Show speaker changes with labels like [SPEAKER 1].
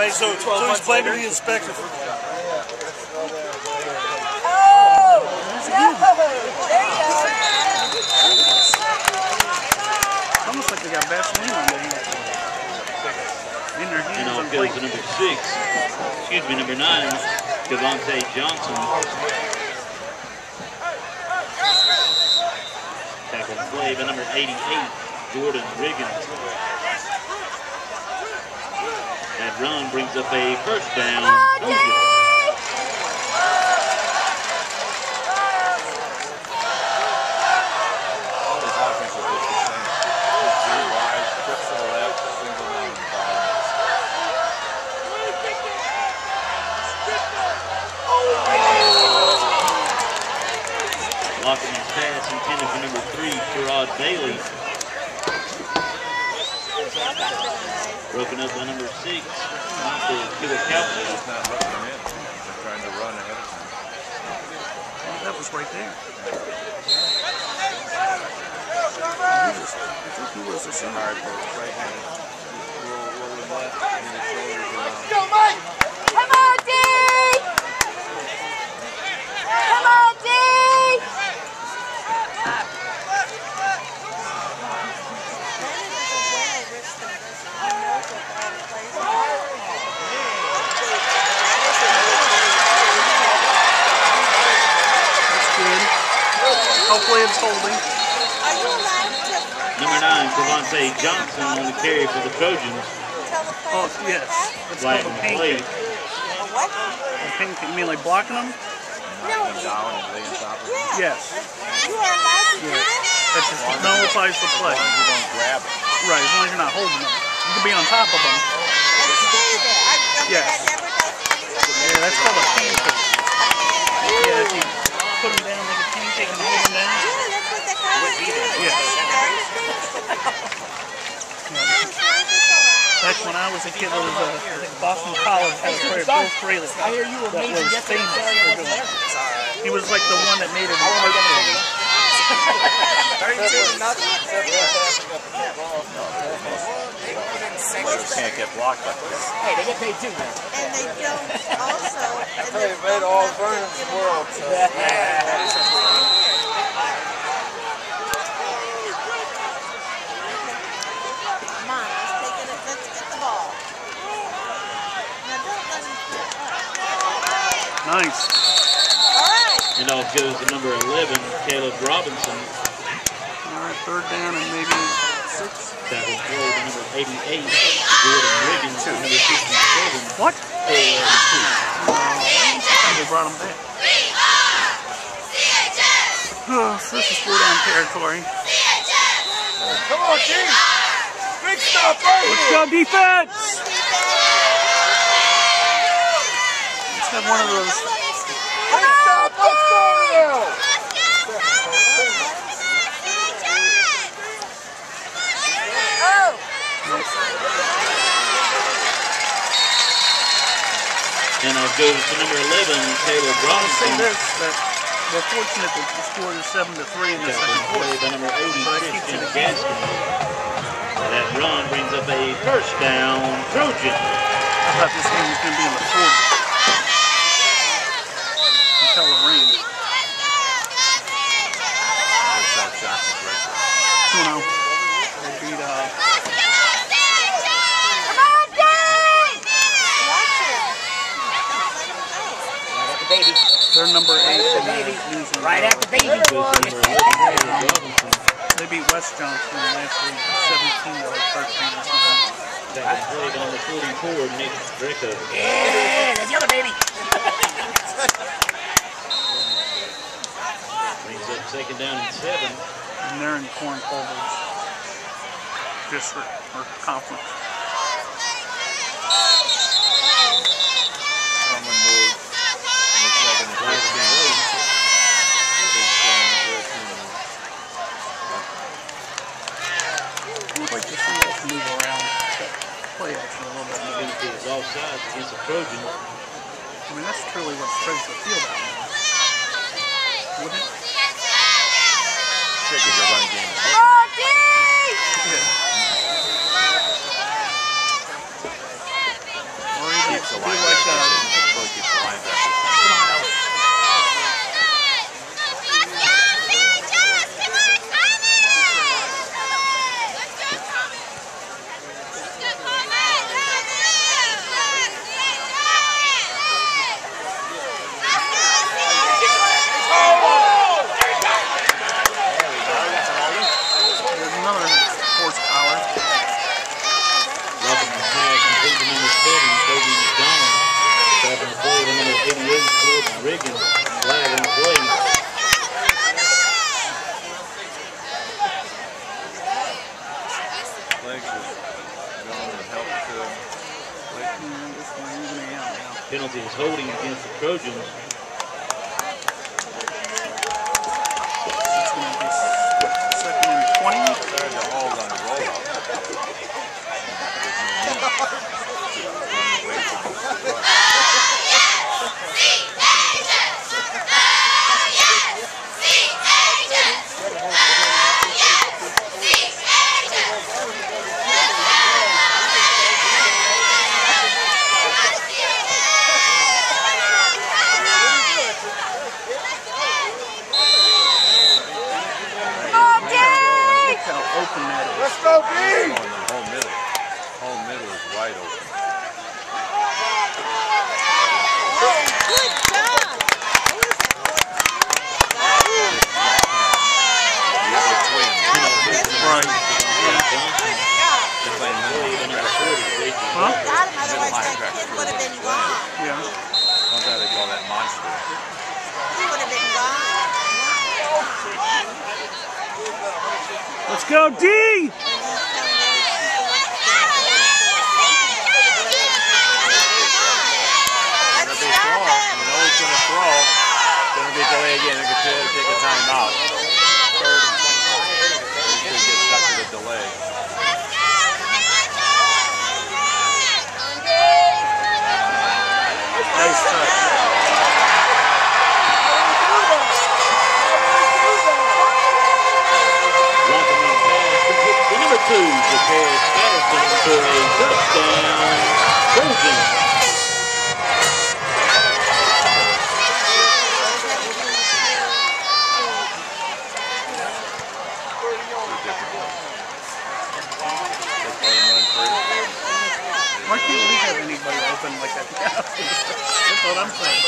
[SPEAKER 1] Wait, so, so he's blaming the inspector for
[SPEAKER 2] Oh! No! There you go.
[SPEAKER 3] Almost like they got Vaseline on their hands. In their
[SPEAKER 4] And
[SPEAKER 3] hands
[SPEAKER 4] off
[SPEAKER 3] on
[SPEAKER 4] goes
[SPEAKER 3] plate.
[SPEAKER 4] the number six, excuse me, number nine, Devontae Johnson. Tackle play by number 88, Jordan Riggins. That run brings up a first down. Trojan.
[SPEAKER 5] Oh, All these offenses look the same. Three wide, trips to the left, single man to the bottom.
[SPEAKER 4] Blocking his pass intended for number three, Gerard Bailey. Broken up by number six, Michael Kiwakowski.
[SPEAKER 5] It's not looking in. They're trying to run ahead of time.
[SPEAKER 3] That was right there. He was, I think he was the center.
[SPEAKER 5] Hard right-handed. Roll, roll him left, and then his shoulders around.
[SPEAKER 2] Come on, D! Come on, D!
[SPEAKER 3] That's good. Hopefully it's holding.
[SPEAKER 2] Are you allowed to
[SPEAKER 4] Number nine, Devontae Johnson on the carry for the Trojans.
[SPEAKER 3] Oh, yes. It's
[SPEAKER 4] Flag
[SPEAKER 3] called a
[SPEAKER 4] and play.
[SPEAKER 2] A what?
[SPEAKER 3] A pancake. You mean like blocking them?
[SPEAKER 2] No,
[SPEAKER 5] Knock him down and lay on top of him.
[SPEAKER 2] yeah.
[SPEAKER 3] Yes.
[SPEAKER 2] You are allowed to do that?
[SPEAKER 3] That just nullifies the play.
[SPEAKER 5] As long as you don't grab it.
[SPEAKER 3] Right, as long as you're not holding them. You can be on top of them.
[SPEAKER 2] And stay there. I, I mean,
[SPEAKER 3] Yes.
[SPEAKER 2] that never does anything.
[SPEAKER 3] Yeah, that's called a pancake. Yeah, if you put them down like a pancake and hold them down.
[SPEAKER 2] Yeah, that's what the college do.
[SPEAKER 3] Yes. Back when I was a kid, there was a I think Boston College had a player, Bill Fralic. I hear you were that was famous for doing it. He was like the one that made it an art form.
[SPEAKER 5] You can't get blocked like this.
[SPEAKER 2] And they don't also. and they
[SPEAKER 1] made
[SPEAKER 2] don't
[SPEAKER 1] all
[SPEAKER 2] have to
[SPEAKER 1] Vernon's
[SPEAKER 2] give them
[SPEAKER 1] world.
[SPEAKER 2] up.
[SPEAKER 1] So.
[SPEAKER 2] Come on, let's take it. Let's get the ball. Now don't let him flip up.
[SPEAKER 3] Nice.
[SPEAKER 2] All right.
[SPEAKER 4] And off goes the number 11, Caleb Robinson.
[SPEAKER 3] All right, third down and maybe six.
[SPEAKER 4] Tackle play by number 88, Jordan Riggins, number 57.
[SPEAKER 3] What?
[SPEAKER 4] for two.
[SPEAKER 3] They brought him back. Oh, this is four down territory.
[SPEAKER 1] Come on, team. Big stop right
[SPEAKER 3] Let's
[SPEAKER 1] here.
[SPEAKER 3] go defense! Let's have one of those.
[SPEAKER 1] Big stop. Let's go now.
[SPEAKER 2] Oh,
[SPEAKER 4] And off goes to number 11, Caleb
[SPEAKER 3] I'll this, that we're fortunate that the score is seven to three in the second
[SPEAKER 4] Tackle
[SPEAKER 3] quarter.
[SPEAKER 4] play by number 80,
[SPEAKER 3] So that keeps
[SPEAKER 4] Christian
[SPEAKER 3] it
[SPEAKER 4] Gaskin. That run brings up a first down, Trojan.
[SPEAKER 3] I thought this game was going to be in the 40s. Until the rain.
[SPEAKER 5] Good shot, Jackson, great shot.
[SPEAKER 3] You know, they beat, uh,
[SPEAKER 2] come on, Dave! Watch it.
[SPEAKER 6] Baby.
[SPEAKER 3] They're number eight. in the
[SPEAKER 6] baby.
[SPEAKER 3] newsroom.
[SPEAKER 6] Right after baby.
[SPEAKER 4] Goes to number 11, Caleb Robinson.
[SPEAKER 3] They beat West Johnston last week, 17 to like 13 or something.
[SPEAKER 4] Tackle play by number 44, Nick Greco.
[SPEAKER 6] Yeah, that's the other baby.
[SPEAKER 4] Brings up second down and seven.
[SPEAKER 3] And they're in Corinth Holders' district or conference.
[SPEAKER 5] Someone moved. in the second and
[SPEAKER 4] Flag on the
[SPEAKER 5] 15.
[SPEAKER 4] play.
[SPEAKER 5] Big strong red team move.
[SPEAKER 3] I'd like to see us move around that play action a little bit more.
[SPEAKER 4] Against offsides against the Trojans.
[SPEAKER 3] I mean, that's truly what spreads the field out. Wouldn't it?
[SPEAKER 5] Triggers the running game.
[SPEAKER 2] Oh, Dave!
[SPEAKER 3] Yeah. Or
[SPEAKER 4] Reagan flag on the play.
[SPEAKER 5] Legs was going to help to Lake
[SPEAKER 3] Yeah, out now.
[SPEAKER 4] Penalty is holding against the Trojans.
[SPEAKER 3] It's gonna be s- second and twenty.
[SPEAKER 5] Tried to hold on a rollout. Run away from the front.
[SPEAKER 3] Look how open that is.
[SPEAKER 1] Let's go, B!
[SPEAKER 5] Oh, and the whole middle. Whole middle is wide open.
[SPEAKER 3] Let's go, D!
[SPEAKER 5] Gonna be throwing. You know he's gonna throw. Gonna be delay again. They're gonna take- take a timeout. He's gonna get stuck with a delay.
[SPEAKER 3] Nice touch.
[SPEAKER 4] Welcoming pass complete to number two, DeParis Patterson for a touchdown. Trojans.
[SPEAKER 5] Two different ones. Just let him run free.
[SPEAKER 3] Why can't we have anybody open like that? That's what I'm saying.